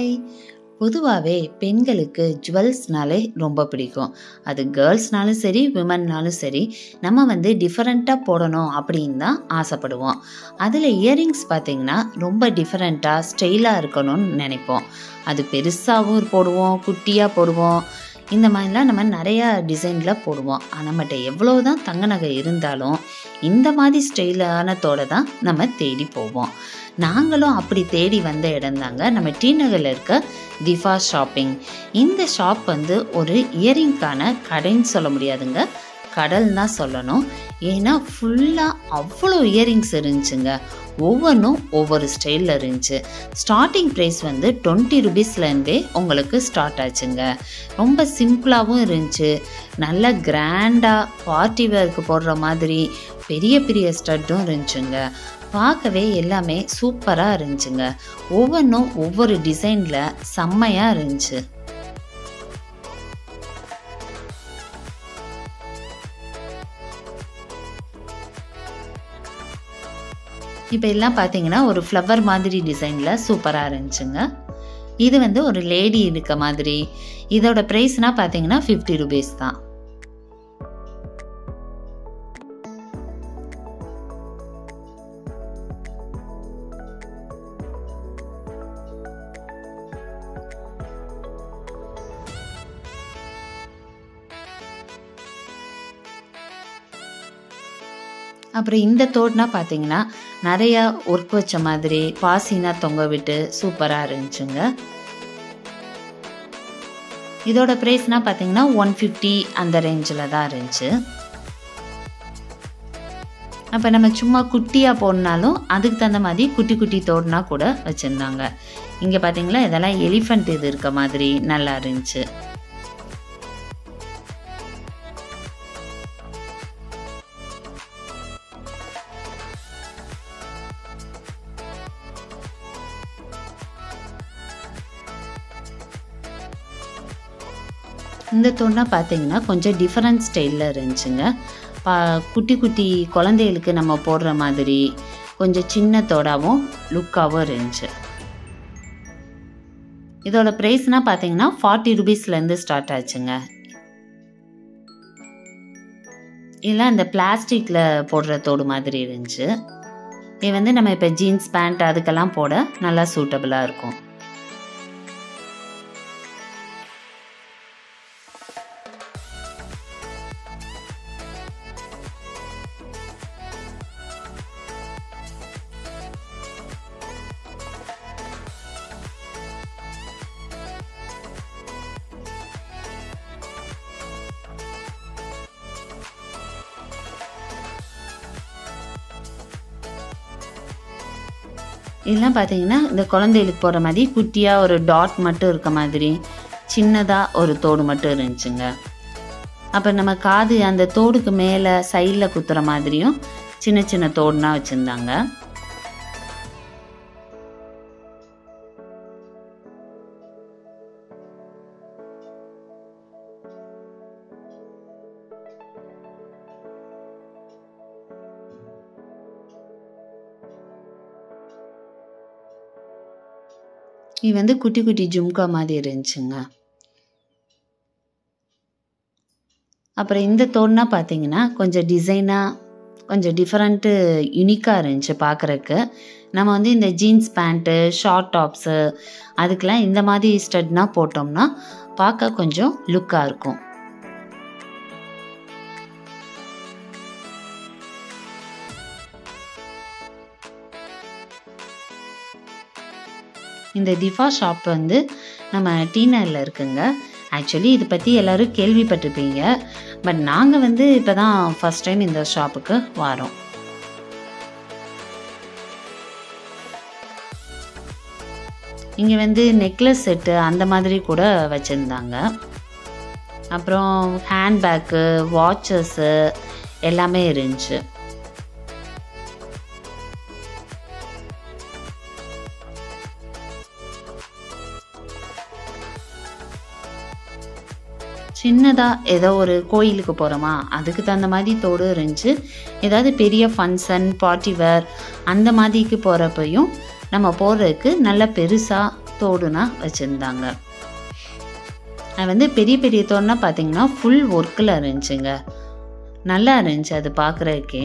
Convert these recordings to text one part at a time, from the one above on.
Hi பொதுவாகவே பெண்களுக்கு ஜுவல்ஸ்னாலே ரொம்ப பிடிக்கும். அது கேர்ள்ஸ்னாலும் சரி விமன்னாலும் சரி நம்ம வந்து டிஃப்ரெண்ட்டாக போடணும் அப்படின்னு தான் ஆசைப்படுவோம். அதில் இயரிங்ஸ் பார்த்திங்கன்னா ரொம்ப டிஃப்ரெண்ட்டாக ஸ்டைலாக இருக்கணும்னு நினைப்போம். அது பெருசாகவும் போடுவோம் குட்டியாக போடுவோம். இந்த மாதிரிலாம் நம்ம நிறையா டிசைனில் போடுவோம். நம்மகிட்ட எவ்வளோ தான் தங்க நகை இருந்தாலும் இந்த மாதிரி ஸ்டைலானத்தோட தான் நம்ம தேடி போவோம். நாங்களும் அப்படி தேடி வந்த இடம் தாங்க. நம்ம டி நகரில் இருக்க திஃபா ஷாப்பிங். இந்த ஷாப் வந்து ஒரு இயரிங்க்கான கடைன்னு சொல்ல முடியாதுங்க. கடல் தான் சொல்லணும். ஏன்னா ஃபுல்லாக அவ்வளோ இயரிங்ஸ் இருந்துச்சுங்க. ஒவ்வொன்றும் ஒவ்வொரு ஸ்டைலில் இருந்துச்சு. ஸ்டார்டிங் ப்ரைஸ் வந்து டுவெண்ட்டி ருபீஸ்லேருந்தே உங்களுக்கு ஸ்டார்ட் ஆச்சுங்க. ரொம்ப சிம்பிளாகவும் இருந்துச்சு. நல்ல கிராண்டாக பார்ட்டி வேர்க்கு போடுற மாதிரி பெரிய பெரிய ஸ்டட்டும் இருந்துச்சுங்க. பார்க்கவே எல்லாமே சூப்பராக இருந்துச்சுங்க. ஒவ்வொன்றும் ஒவ்வொரு டிசைனில் செம்மையாக இருந்துச்சு. இப்போ எல்லாம் பார்த்தீங்கன்னா ஒரு ஃப்ளவர் மாதிரி டிசைனில் சூப்பராக இருந்துச்சுங்க. இது வந்து ஒரு லேடி இருக்க மாதிரி. இதோட ப்ரைஸ்னால் பார்த்தீங்கன்னா ஃபிஃப்டி ருபீஸ் தான். அப்புறம் இந்த தோடுனா பார்த்தீங்கன்னா நிறையா ஒர்க் வச்ச மாதிரி பாசினா தொங்க விட்டு சூப்பராக இருந்துச்சுங்க. இதோட ப்ரைஸ்னால் பார்த்தீங்கன்னா ஒன் ஃபிஃப்டி அந்த ரேஞ்சில் தான் இருந்துச்சு. அப்போ நம்ம சும்மா குட்டியாக போடனாலும் அதுக்கு தகுந்த மாதிரி குட்டி குட்டி தோடுனா கூட வச்சுருந்தாங்க. இங்கே பார்த்தீங்களா இதெல்லாம் எலிஃபண்ட் இது இருக்க மாதிரி நல்லா இருந்துச்சு. இந்த தோண்டா பார்த்தீங்கன்னா கொஞ்சம் டிஃப்ரெண்ட் ஸ்டைலில் இருந்துச்சுங்க. பா குட்டி குட்டி குழந்தைகளுக்கு நம்ம போடுற மாதிரி கொஞ்சம் சின்ன தோடாவும் லுக்காகவும் இருந்துச்சு. இதோட ப்ரைஸ்னால் பார்த்தீங்கன்னா ஃபார்ட்டி ருபீஸ்லேருந்து ஸ்டார்ட் ஆச்சுங்க. இதெல்லாம் இந்த பிளாஸ்டிக்கில் போடுற தோடு மாதிரி இருந்துச்சு. இது வந்து நம்ம இப்போ ஜீன்ஸ் பேண்ட் அதுக்கெல்லாம் போட நல்லா சூட்டபுளாக இருக்கும். இதெல்லாம் பார்த்தீங்கன்னா இந்த குழந்தைகளுக்கு போகிற மாதிரி குட்டியாக ஒரு டாட் மட்டும் இருக்க மாதிரி சின்னதாக ஒரு தோடு மட்டும் இருந்துச்சுங்க. அப்போ நம்ம காது அந்த தோடுக்கு மேலே சைடில் குத்துற மாதிரியும் சின்ன சின்ன தோடுனா வச்சுருந்தாங்க. இது வந்து குட்டி குட்டி ஜும்கா மாதிரி இருந்துச்சுங்க. அப்புறம் இந்த தோடுனா பார்த்தீங்கன்னா கொஞ்சம் டிசைனாக கொஞ்சம் டிஃப்ரெண்ட்டு யுனிக்காக இருந்துச்சு பார்க்குறக்கு நம்ம வந்து இந்த ஜீன்ஸ் பேண்ட்டு ஷார்ட் டாப்ஸு அதுக்கெலாம் இந்த மாதிரி ஸ்டட்னா போட்டோம்னா பார்க்க கொஞ்சம் லுக்காக இருக்கும். இந்த திஃபா ஷாப் வந்து நம்ம டீனரில் இருக்குங்க. ஆக்சுவலி இதை பற்றி எல்லோரும் கேள்விப்பட்டிருப்பீங்க. பட் நாங்கள் வந்து இப்போ தான் ஃபஸ்ட் டைம் இந்த ஷாப்புக்கு வரோம். இங்கே வந்து நெக்லஸ் செட்டு அந்த மாதிரி கூட வச்சுருந்தாங்க. அப்புறம் ஹேண்ட்பேக்கு வாட்சஸ்ஸு எல்லாமே இருந்துச்சு. சின்னதாக ஏதோ ஒரு கோயிலுக்கு போகிறோமா அதுக்கு தகுந்த மாதிரி தோடு இருந்துச்சு ஏதாவது பெரிய ஃபங்க்ஷன் பார்ட்டி வேர் அந்த மாதிரிக்கு போகிறப்பையும் நம்ம போடுறதுக்கு நல்ல பெருசாக தோடுனா வச்சுருந்தாங்க. அது வந்து பெரிய பெரிய தோடுனா பார்த்தீங்கன்னா ஃபுல் ஒர்க்கில் இருந்துச்சுங்க நல்லா இருந்துச்சு அது பார்க்குறதுக்கே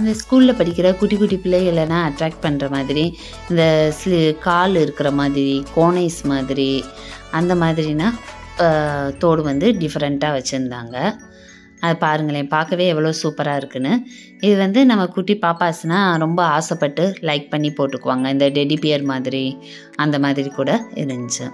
இந்த ஸ்கூலில் படிக்கிற குட்டி குட்டி பிள்ளைகளெல்லாம் அட்ராக்ட் பண்ணுற மாதிரி இந்த ஸ்லி கால் இருக்கிற மாதிரி கோனைஸ் மாதிரி அந்த மாதிரினா தோடு வந்து டிஃப்ரெண்ட்டாக வச்சுருந்தாங்க. அது பாருங்களேன் பார்க்கவே எவ்வளோ சூப்பராக இருக்குன்னு. இது வந்து நம்ம குட்டி பாப்பாஸ்னால் ரொம்ப ஆசைப்பட்டு லைக் பண்ணி போட்டுக்குவாங்க. இந்த டெடி பியர் மாதிரி அந்த மாதிரி கூட இருந்துச்சு.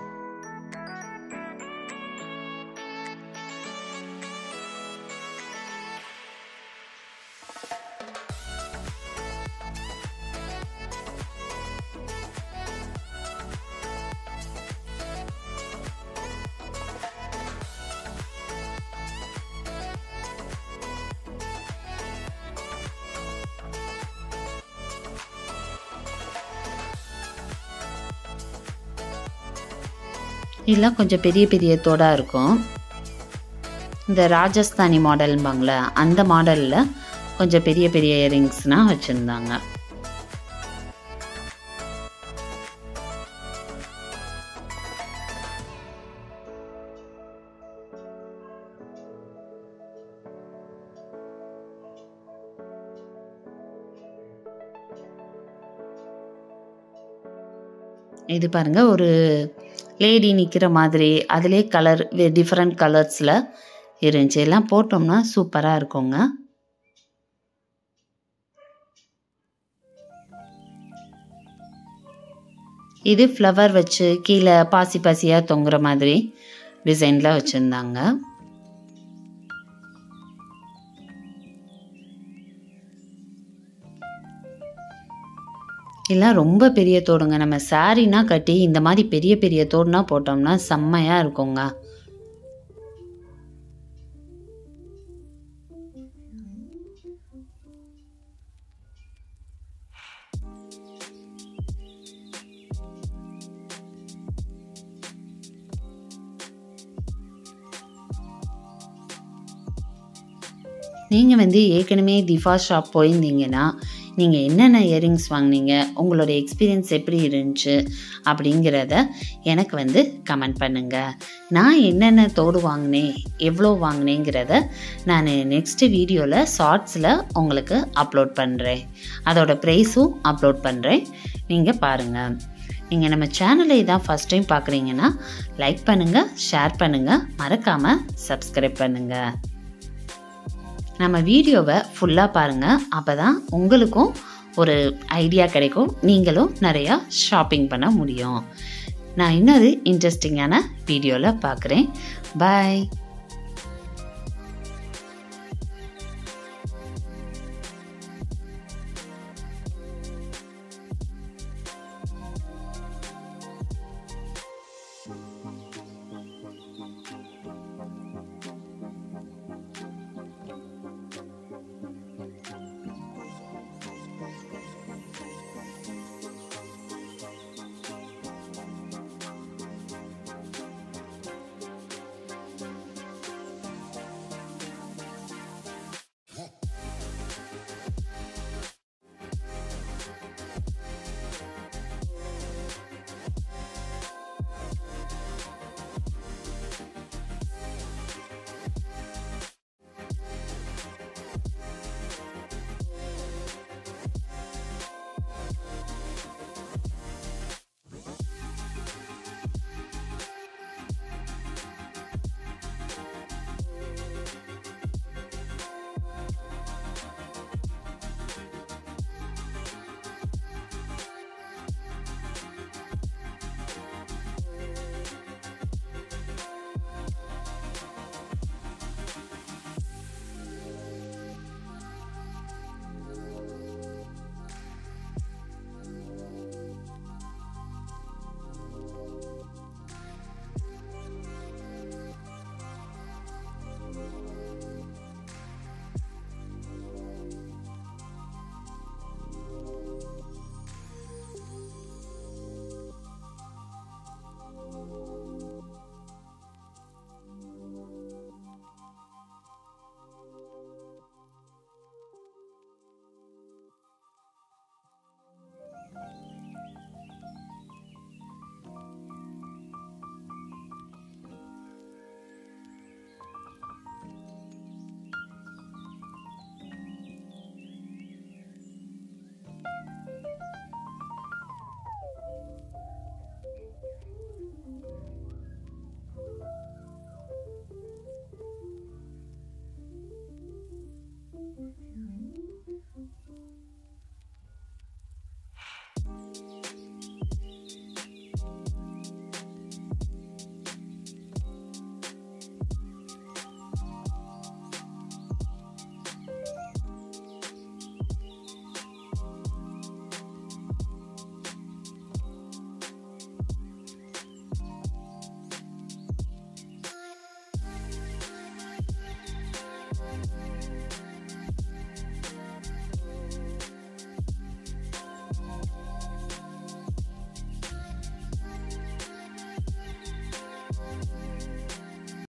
இதெல்லாம் கொஞ்சம் பெரிய பெரிய தோடாக இருக்கும். இந்த ராஜஸ்தானி மாடல்பாங்கள அந்த மாடலில் கொஞ்சம் பெரிய பெரிய இயரிங்ஸ்னால் வச்சுருந்தாங்க. இது பாருங்க ஒரு லேடி நிற்கிற மாதிரி அதிலே கலர் டிஃப்ரெண்ட் கலர்ஸில் இருந்துச்சு. எல்லாம் போட்டோம்னா சூப்பராக இருக்குங்க. இது ஃப்ளவர் வச்சு கீழே பாசி பாசியாக தொங்குற மாதிரி டிசைனில் வச்சுருந்தாங்க. எல்லாம் ரொம்ப பெரிய தோடுங்க. நம்ம சாரினா கட்டி இந்த மாதிரி பெரிய பெரிய தோடுனா போட்டோம்னா செம்மையாக இருக்குங்க. நீங்கள் வந்து ஏற்கனவே திஃபா ஷாப் போயிருந்தீங்கன்னா நீங்கள் என்னென்ன இயரிங்ஸ் வாங்குனீங்க உங்களோட எக்ஸ்பீரியன்ஸ் எப்படி இருந்துச்சு அப்படிங்கிறத எனக்கு வந்து கமெண்ட் பண்ணுங்கள் நான் என்னென்ன தோடு வாங்கினேன் எவ்வளோ வாங்கினேங்கிறத நான் நெக்ஸ்ட்டு வீடியோவில் ஷார்ட்ஸில் உங்களுக்கு அப்லோட் பண்ணுறேன் அதோடய ப்ரைஸும் அப்லோட் பண்ணுறேன் நீங்கள் பாருங்கள் நீங்கள் நம்ம சேனலை இதான் ஃபஸ்ட் டைம் பார்க்குறீங்கன்னா லைக் பண்ணுங்கள் ஷேர் பண்ணுங்கள் மறக்காமல் சப்ஸ்கிரைப் பண்ணுங்கள் நம்ம வீடியோவை ஃபுல்லாக பாருங்கள் அப்போ தான் உங்களுக்கும் ஒரு ஐடியா கிடைக்கும். நீங்களும் நிறையா ஷாப்பிங் பண்ண முடியும். நான் இன்னொரு இன்ட்ரெஸ்டிங்கான வீடியோவில் பார்க்குறேன் பாய்